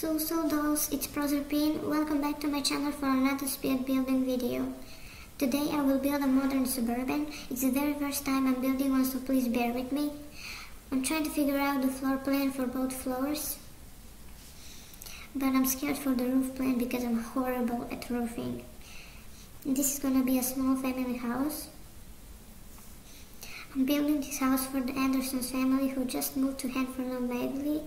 So, so dolls, it's Proserpine. Welcome back to my channel for another speed building video. Today I will build a modern suburban. It's the very first time I'm building one, so please bear with me. I'm trying to figure out the floor plan for both floors. But I'm scared for the roof plan because I'm horrible at roofing. This is gonna be a small family house. I'm building this house for the Andersons family who just moved to Henford Beverly.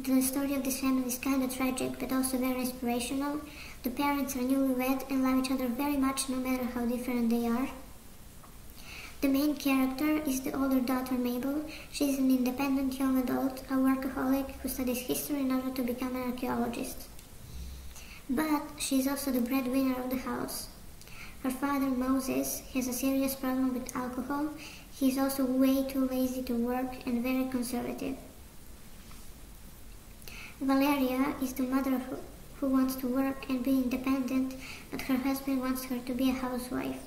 The story of this family is kind of tragic but also very inspirational. The parents are newlywed and love each other very much no matter how different they are. The main character is the older daughter Mable. She is an independent young adult, a workaholic who studies history in order to become an archaeologist. But she is also the breadwinner of the house. Her father, Moses, has a serious problem with alcohol. He is also way too lazy to work and very conservative. Valeria is the mother who, who wants to work and be independent, but her husband wants her to be a housewife.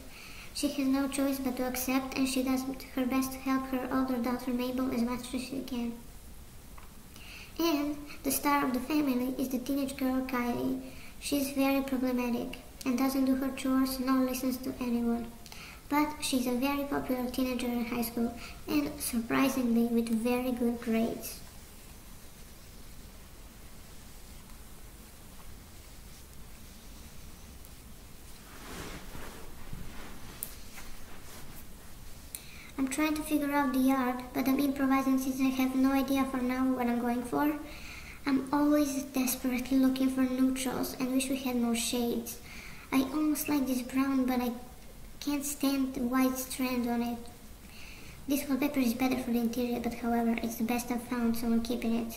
She has no choice but to accept, and she does her best to help her older daughter Mable as much as she can. And the star of the family is the teenage girl Kylie. She is very problematic and doesn't do her chores nor listens to anyone. But she's a very popular teenager in high school and surprisingly with very good grades. Trying to figure out the yard, but I'm improvising since I have no idea for now what I'm going for. I'm always desperately looking for neutrals and wish we had more shades. I almost like this brown, but I can't stand the white strand on it. This wallpaper is better for the interior, but however, it's the best I've found, so I'm keeping it.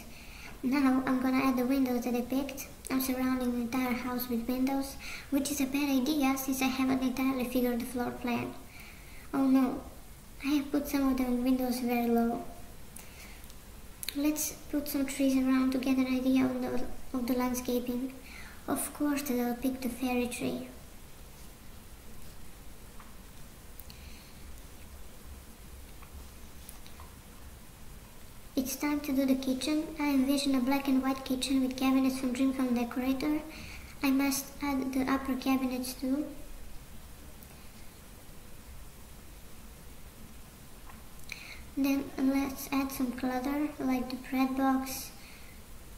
Now I'm gonna add the windows that I picked. I'm surrounding the entire house with windows, which is a bad idea since I haven't entirely figured the floor plan. Oh no, I have put some of the windows very low. Let's put some trees around to get an idea of the, of the landscaping. Of course I'll pick the fairy tree. It's time to do the kitchen. I envision a black and white kitchen with cabinets from Dream Home Decorator. I must add the upper cabinets too. Then let's add some clutter like the bread box,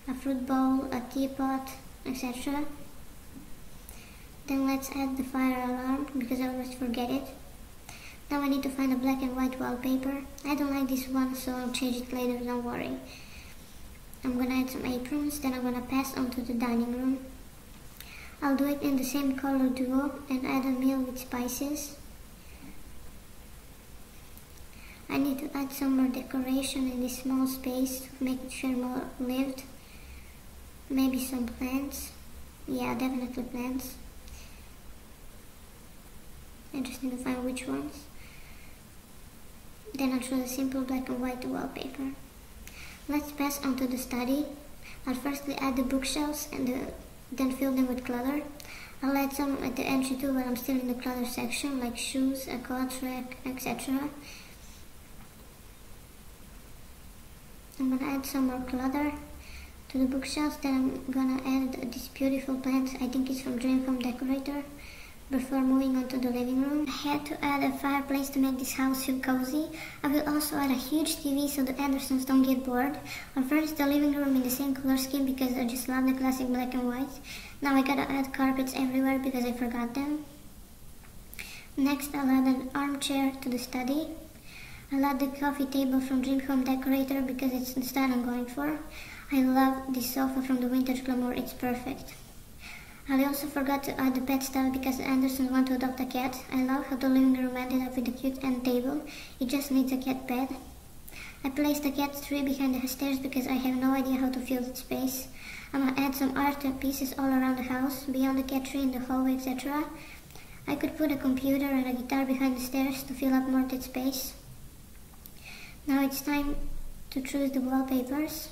a fruit bowl, a teapot, etc. Then let's add the fire alarm because I always forget it. Now I need to find a black and white wallpaper. I don't like this one so I'll change it later, don't worry. I'm gonna add some aprons, then I'm gonna pass on to the dining room. I'll do it in the same color duo and add a meal with spices. I need to add some more decoration in this small space to make it feel more lived. Maybe some plants. Yeah, definitely plants. I just need to find which ones. Then I'll choose a simple black and white wallpaper. Let's pass on to the study. I'll firstly add the bookshelves and the, then fill them with clutter. I'll add some at the entry too while I'm still in the clutter section like shoes, a coat rack, etc. I'm gonna add some more clutter to the bookshelves then I'm gonna add this beautiful plant I think it's from Dream Home Decorator before moving on to the living room. I had to add a fireplace to make this house feel cozy. I will also add a huge TV so the Andersons don't get bored. I'll furnish the living room in the same color scheme because I just love the classic black and white. Now I gotta add carpets everywhere because I forgot them. Next I'll add an armchair to the study. I love the coffee table from Dream Home Decorator because it's the style I'm going for. I love this sofa from the Vintage Glamour, it's perfect. I also forgot to add the pet stuff because Anderson want to adopt a cat. I love how the living room ended up with a cute end table. It just needs a cat bed. I placed the cat tree behind the stairs because I have no idea how to fill that space. I'm gonna add some art pieces all around the house, beyond the cat tree in the hallway, etc. I could put a computer and a guitar behind the stairs to fill up more that space. Now it's time to choose the wallpapers.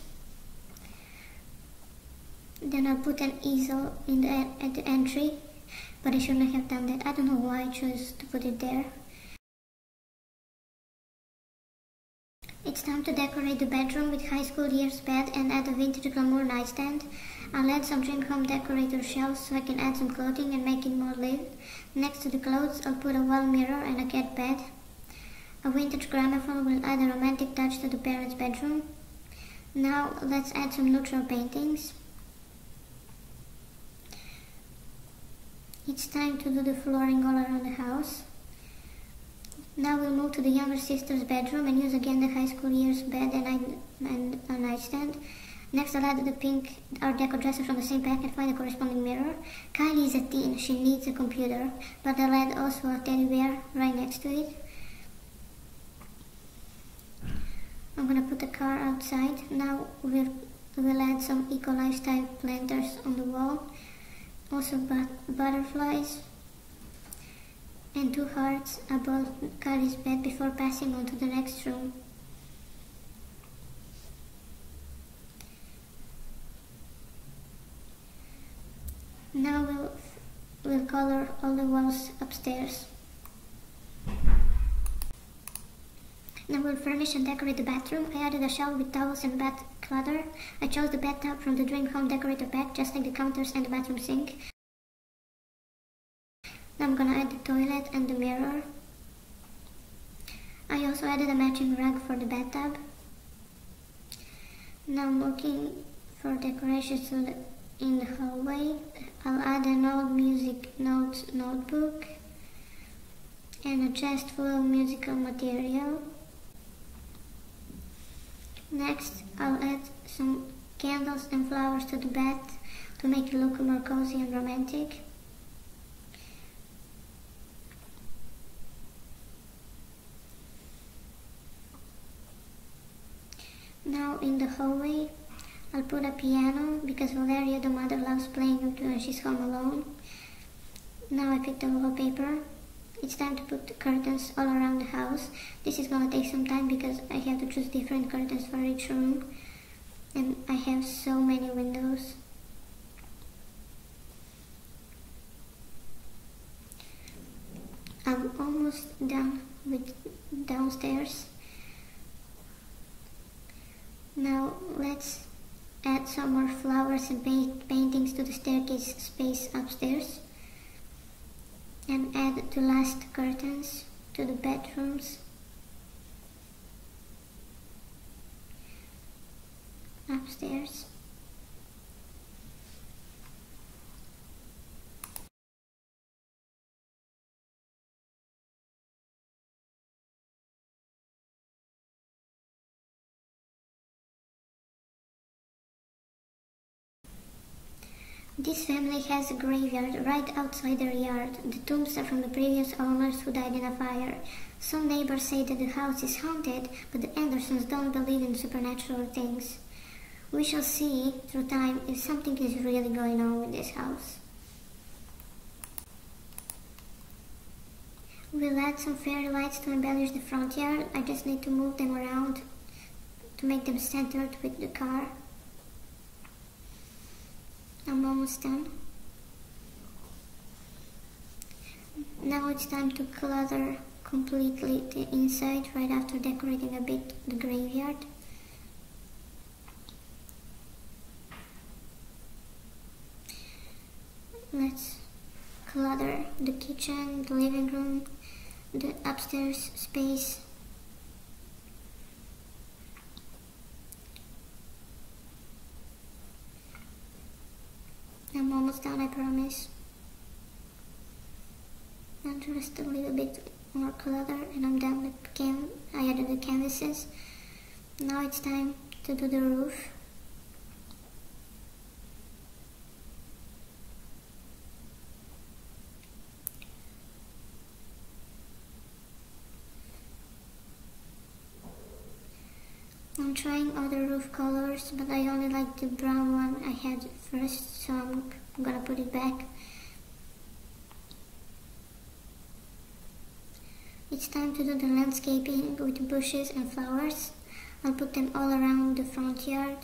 Then I'll put an easel in the, at the entry, but I shouldn't have done that. I don't know why I chose to put it there. It's time to decorate the bedroom with high school years bed and add a vintage glamour nightstand. I'll add some dream home decorator shelves so I can add some clothing and make it more lit. Next to the clothes, I'll put a wall mirror and a cat bed. A vintage gramophone will add a romantic touch to the parents' bedroom. Now let's add some neutral paintings. It's time to do the flooring all around the house. Now we'll move to the younger sister's bedroom and use again the high school years bed and, and a nightstand. Next I'll add the pink Art Deco dresser from the same pack and find the corresponding mirror. Kylie is a teen, she needs a computer, but I'll add also a teddy bear right next to it. I'm gonna put the car outside. Now we'll, we'll add some eco lifestyle planters on the wall. Also but butterflies and two hearts above Kylie's bed before passing on to the next room. Now we'll, we'll color all the walls upstairs. Now we'll furnish and decorate the bathroom. I added a shelf with towels and bath clutter. I chose the bathtub from the Dream Home Decorator pack, just like the counters and the bathroom sink. Now I'm gonna add the toilet and the mirror. I also added a matching rug for the bathtub. Now I'm looking for decorations in the hallway. I'll add an old music notes notebook and a chest full of musical material. Next, I'll add some candles and flowers to the bed to make it look more cozy and romantic. Now in the hallway, I'll put a piano because Valeria, the mother, loves playing it when she's home alone. Now I picked the wallpaper. It's time to put the curtains all around the house. This is gonna take some time because I have to choose different curtains for each room. And I have so many windows. I'm almost done with downstairs. Now let's add some more flowers and paint paintings to the staircase space upstairs and add the last curtains to the bedrooms upstairs. This family has a graveyard right outside their yard. The tombs are from the previous owners who died in a fire. Some neighbors say that the house is haunted, but the Andersons don't believe in supernatural things. We shall see through time if something is really going on with this house. We'll add some fairy lights to embellish the front yard. I just need to move them around to make them centered with the car. I'm almost done. Now it's time to clutter completely the inside right after decorating a bit the graveyard. Let's clutter the kitchen, the living room, the upstairs space, I'm almost done, I promise. And just a little bit more color and I'm done with cam I added the canvases. Now it's time to do the roof. I'm trying other roof colors, but I only like the brown one I had first, so I'm gonna put it back. Time to do the landscaping with bushes and flowers. I'll put them all around the front yard.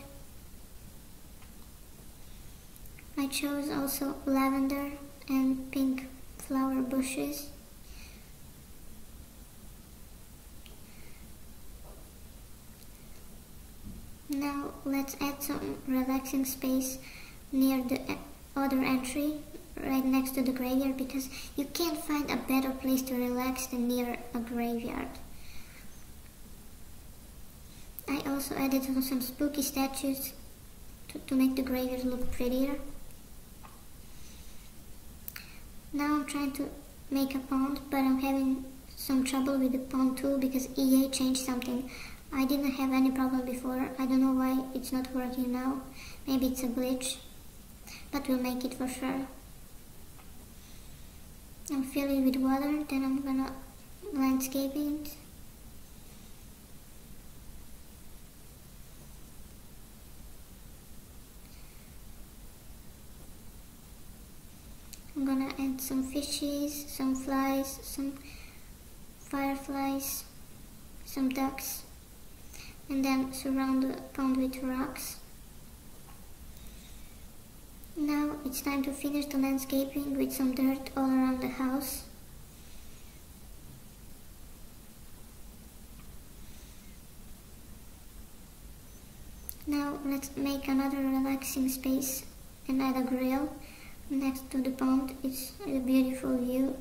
I chose also lavender and pink flower bushes. Now let's add some relaxing space near the other entry right next to the graveyard because you can't find a better place to relax than near a graveyard. I also added some spooky statues to, to make the graveyard look prettier. Now I'm trying to make a pond but I'm having some trouble with the pond tool because EA changed something. I didn't have any problem before. I don't know why it's not working now. Maybe it's a glitch. But we'll make it for sure. I'm filling with water, then I'm gonna landscape it. I'm gonna add some fishes, some flies, some fireflies, some ducks, and then surround the pond with rocks. Now it's time to finish the landscaping with some dirt all around the house. Now let's make another relaxing space and add a grill next to the pond. It's a beautiful view.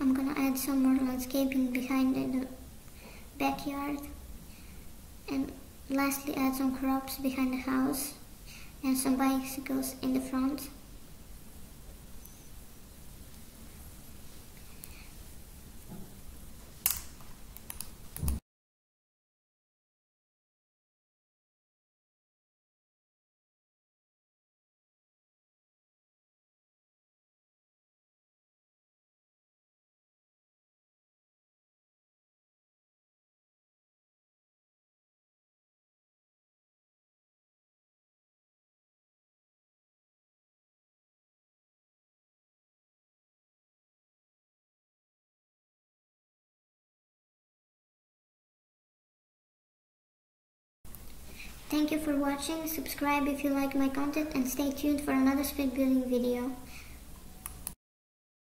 I'm gonna add some more landscaping behind the backyard and Lastly add some crops behind the house and some bicycles in the front. Thank you for watching, subscribe if you like my content and stay tuned for another speed building video.